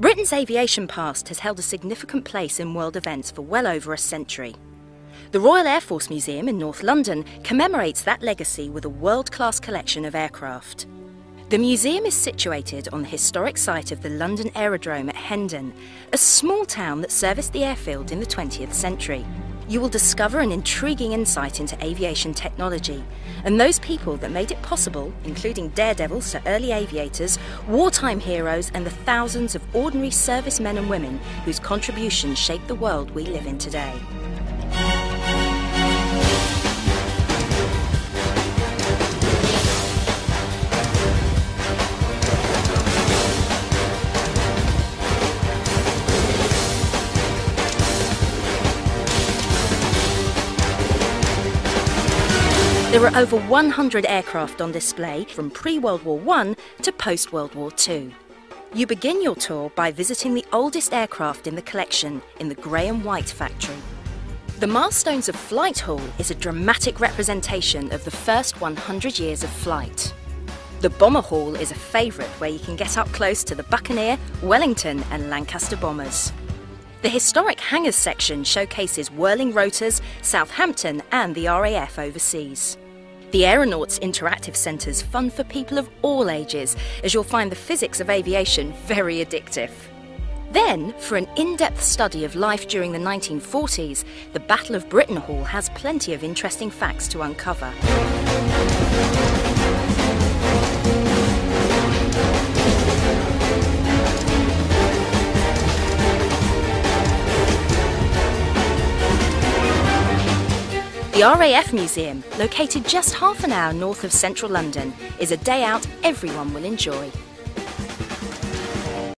Britain's aviation past has held a significant place in world events for well over a century. The Royal Air Force Museum in North London commemorates that legacy with a world class collection of aircraft. The museum is situated on the historic site of the London Aerodrome at Hendon, a small town that serviced the airfield in the 20th century. You will discover an intriguing insight into aviation technology and those people that made it possible, including daredevils to early aviators, wartime heroes, and the thousands of ordinary servicemen and women whose contributions shaped the world we live in today. There are over 100 aircraft on display from pre World War I to post World War II. You begin your tour by visiting the oldest aircraft in the collection in the Grahame-White factory. The Milestones of Flight Hall is a dramatic representation of the first 100 years of flight. The Bomber Hall is a favourite where you can get up close to the Buccaneer, Wellington and Lancaster bombers. The historic hangars section showcases whirling rotors, Southampton and the RAF overseas. The Aeronauts Interactive Centre's fun for people of all ages, as you'll find the physics of aviation very addictive. Then, for an in depth study of life during the 1940s, the Battle of Britain Hall has plenty of interesting facts to uncover. The RAF Museum, located just half an hour north of central London, is a day out everyone will enjoy.